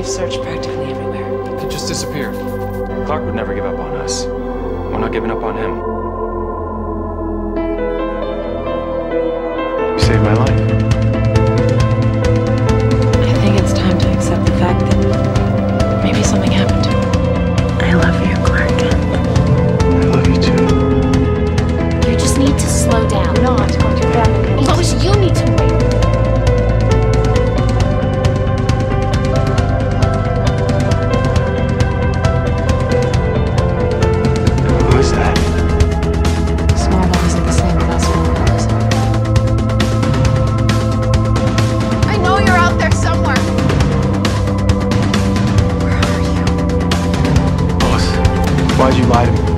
We've searched practically everywhere. He just disappeared. Clark would never give up on us. We're not giving up on him. You saved my life. you lie to me.